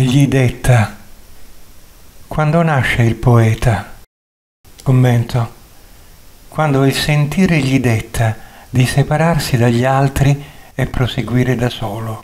gli detta. Quando nasce il poeta? Commento. Quando il sentire gli detta di separarsi dagli altri e proseguire da solo.